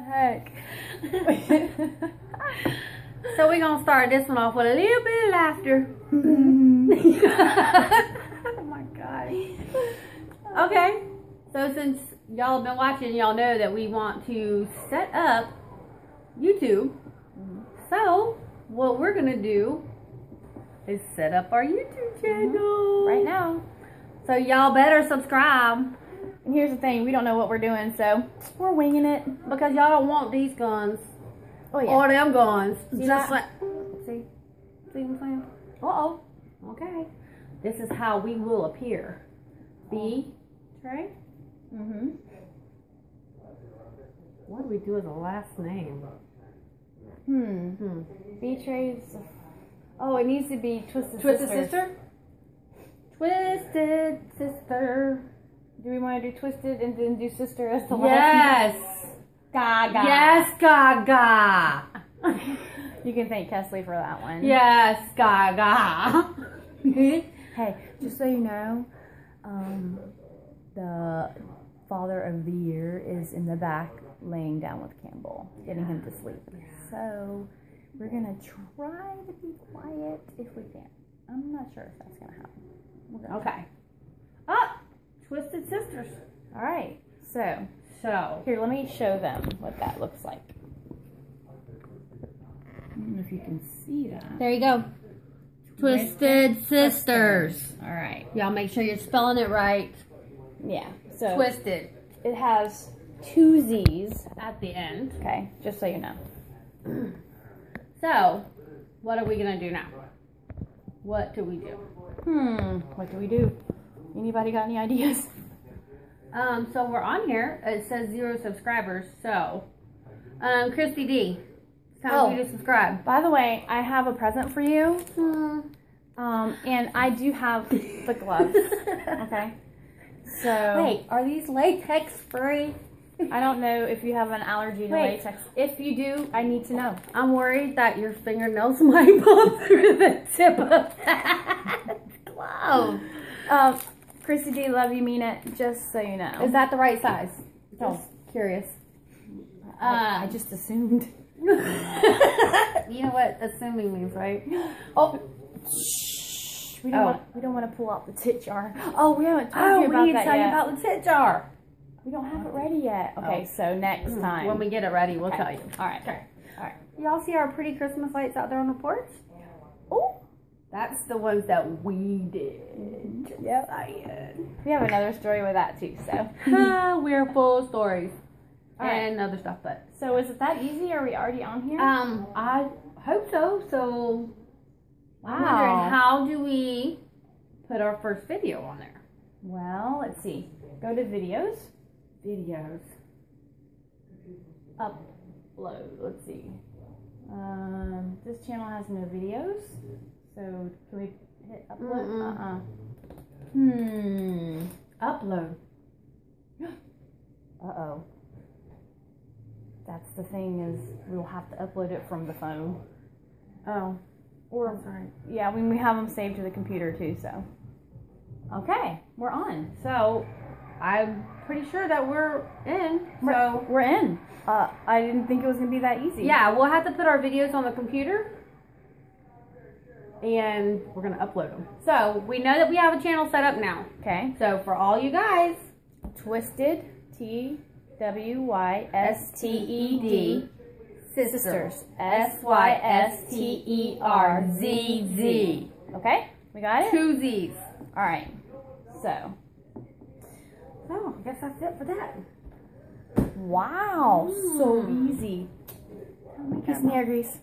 heck? so we're gonna start this one off with a little bit of laughter. Mm-hmm. oh my god. Okay. So since y'all have been watching, y'all know that we want to set up YouTube. So what we're gonna do is set up our YouTube mm-hmm. channel right now. So y'all better subscribe And here's the thing, we don't know what we're doing, so we're winging it. because y'all don't want these guns Oh yeah. or them guns. See Just that? like see, see what I'm saying? Uh oh. Okay. This is how we will appear. B. Trey. Mm-hmm. What do we do as a last name? Hmm. Hmm. Betray's. Oh, it needs to be Twisted, Twisted Sisters. sister. Twisted sister. Do we want to do Twisted and then do Sister as the last Yes. Gaga. Yes, Gaga. You can thank Kesley for that one. yes, Gaga. Hey, just so you know, um, the father of the year is in the back laying down with Campbell, getting him to sleep. So we're gonna try to be quiet if we can. I'm not sure if that's gonna happen. We're gonna okay. Twysted Systerzz. All right. So So. here, let me show them what that looks like. I don't know if you can see that. There you go. Twysted Systerzz. All right. Y'all make sure you're spelling it right. Yeah. So Twisted it has two Z's. at the end. Okay, just so you know. So, what are we gonna do now? What do we do? Hmm, what do we do? Anybody got any ideas? Um, so we're on here. It says zero subscribers. So, um, Christy D, it's time Oh. for you to subscribe. By the way, I have a present for you. Hmm. Um, and I do have the gloves. Okay. So Wait, are these latex free? I don't know if you have an allergy to Wait. latex. If you do, I need to know. I'm worried that your fingernails might pop through the tip of that glove. Um, Chrissy D, love you, mean it. Just so you know. Is that the right size? Oh. Just curious. I, I um, just assumed. you know what assuming means, right? Oh. We don't Oh. want we don't want to pull out the tit jar. Oh, we haven't told Oh, you we about need to that tell you yet. about the tit jar. we don't have it ready yet. Oh. Okay, so next mm, time. When we get it ready, we'll Okay. tell you. All right. Okay. All right. Y'all see our pretty Christmas lights out there on the porch? Oh. That's the ones that we did. Yep. Saying. We have another story with that too. So. Ah, We're full of stories right. and other stuff, but So is it that easy? Are we already on here? um, I hope so. So I'm wondering how do we put our first video on there? well, let's see. Go to videos. Videos. Upload. Let's see. Um, this channel has no videos. So can we hit upload? Mm-mm. Uh uh Hmm. Upload. Uh oh. That's the thing is we'll have to upload it from the phone. Oh, Or that's right. yeah, when we have them saved to the computer too. So. Okay, we're on. So I'm pretty sure that we're in. we're, So we're in. Uh, I didn't think it was gonna be that easy. yeah, we'll have to put our videos on the computer. And we're gonna upload them. So we know that we have a channel set up now. Okay. So for all you guys, Twysted T W Y S T E D Systerzz S Y S T E R Z Z. Okay, we got it. Two Z's. All right. So, So I guess that's it for that. wow, so mm. easy. Kiss me, Grease.